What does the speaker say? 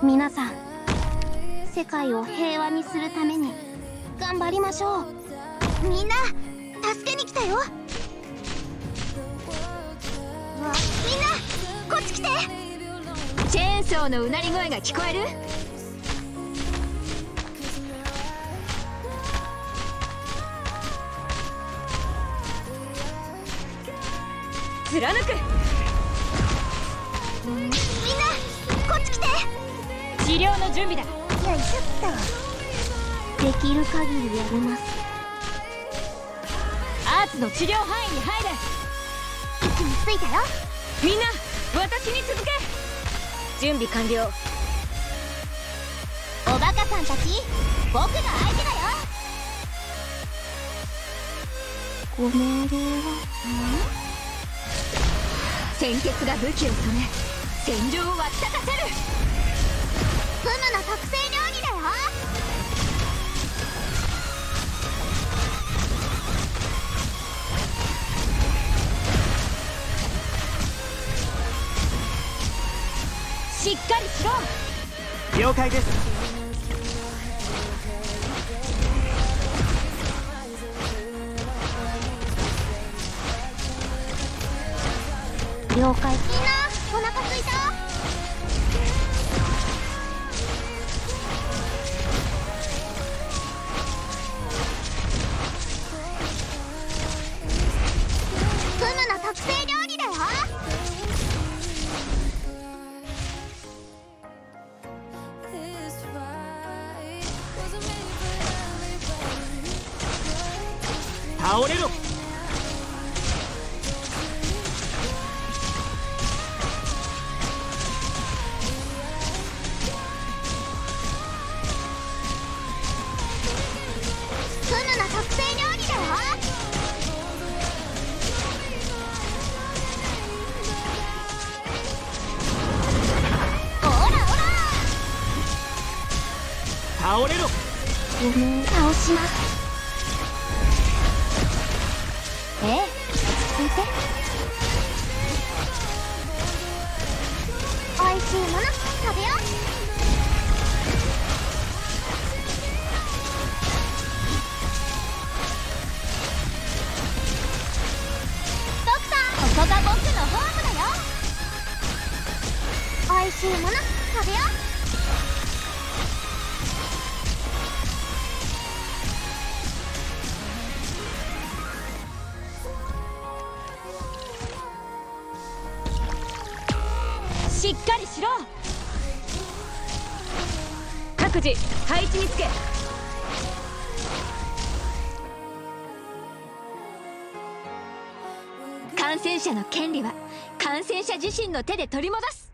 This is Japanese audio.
皆さん世界を平和にするために頑張りましょう。みんな助けに来たよ。みんなこっち来て。チェーンソーのうなり声が聞こえる？貫く。治療の準備だ。よいしょっと。できる限りやります。アーツの治療範囲に入れ。位置についたよ。みんな私に続け。準備完了。おバカさんたち僕が相手だよ。ご命令は？鮮血が武器を染め戦場を沸き立たせるしっかりしろ。了解です。了解。みんな。お腹すいた。倒れろ。倒しますええ落ち着いて。おいしいもの食べよう。ドクターここが僕のホームだよ。おいしいもの食べよう。しっかりしろ。各自配置につけ。感染者の権利は感染者自身の手で取り戻す。